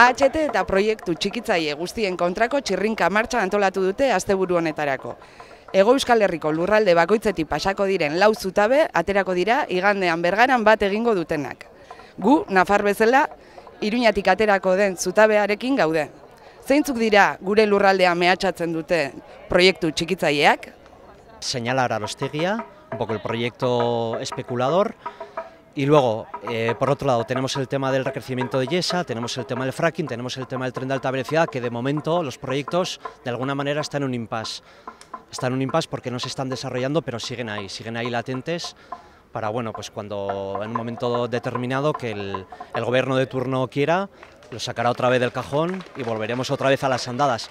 AHT eta proiektu txikitzaile guztien kontrako txirrinka martxa antolatu dute asteburu honetarako. Ego Euskal Herriko lurralde bakoitzetik pasako diren lau zutabe aterako dira igandean bergaran bat egingo dutenak. Gu, Nafar bezala, Iruñatik aterako den zutabearekin gaude. Zeintzuk dira gure lurraldea mehatxatzen dute proiektu txikitzaileak? Señalar Arosteguía, un poco el proyecto especulador, Y luego, eh, por otro lado, tenemos el tema del recrecimiento de Yesa, tenemos el tema del fracking, tenemos el tema del tren de alta velocidad, que de momento los proyectos de alguna manera están en un impasse. Están en un impasse porque no se están desarrollando, pero siguen ahí, siguen ahí latentes para, bueno, pues cuando en un momento determinado que el, el gobierno de turno quiera, lo sacará otra vez del cajón y volveremos otra vez a las andadas.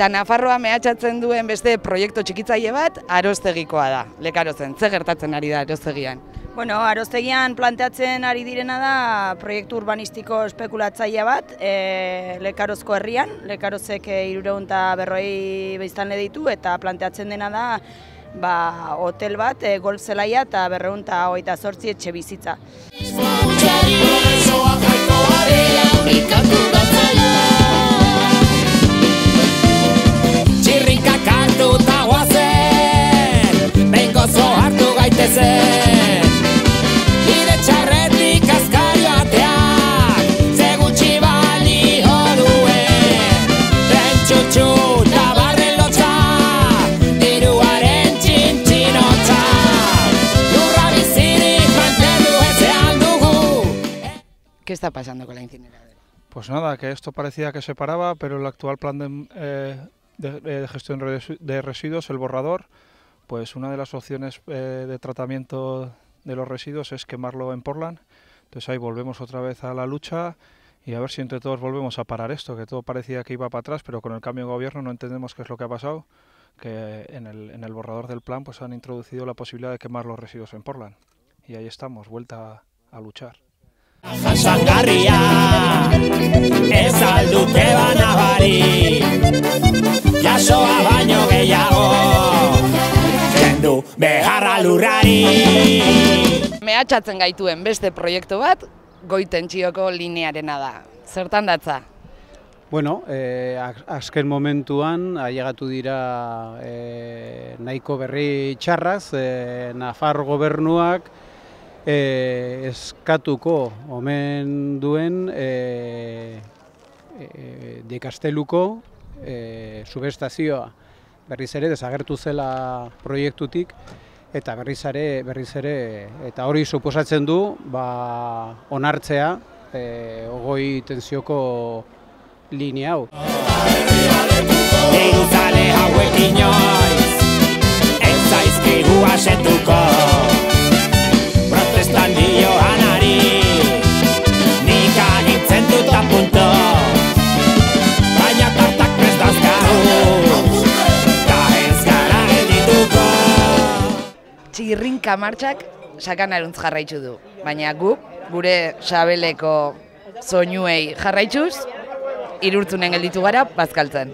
Eta Nafarroa mehatxatzen duen beste proiektu txikitzaile bat arostegikoa da, lekarozen. Ze gertatzen ari da arostegian? Bueno, arostegian planteatzen ari direna da proiektu urbanistiko espekulatzaile bat, e, Lekarozko herrian, Lekarozek irureun eta berroi biztanle ditu, eta planteatzen dena da ba, hotel bat, e, golf zelaia eta berreun eta hogeita zortzi etxe bizitza. Está pasando con la incineradora? Pues nada, que esto parecía que se paraba, pero el actual plan de, eh, de gestión de residuos, el borrador, pues una de las opciones eh, de tratamiento de los residuos es quemarlo en Portland. Entonces ahí volvemos otra vez a la lucha y a ver si entre todos volvemos a parar esto, que todo parecía que iba para atrás, pero con el cambio de gobierno no entendemos qué es lo que ha pasado, que en el, en el borrador del plan pues han introducido la posibilidad de quemar los residuos en Portland. Y ahí estamos, vuelta a luchar. Jasangarria Ez aldute banabari Jasoa baino gehiago Kendu beharra lurrari Mehatxatzen gaituen beste proiektu bat, goiten txioko linearena da. Zertan datza? Bueno, eh, az- azken momentuan ailegatu dira eh, nahiko berri txarraz, eh, Nafar gobernuak eh, eskatuko omen duen eh, eh, de Casteluko eh, subestazioa berriz ere desagertu zela proiektutik eta berriz ere, berriz ere eta hori suposatzen du ba, onartzea eh, ogoi tensioko linea hau. Txirrinka martxak sakanaruntz jarraitzu du. Baina gu, gure sabeleko soinuei jarraituz, irurtzunen gelditu gara bazkaltzen.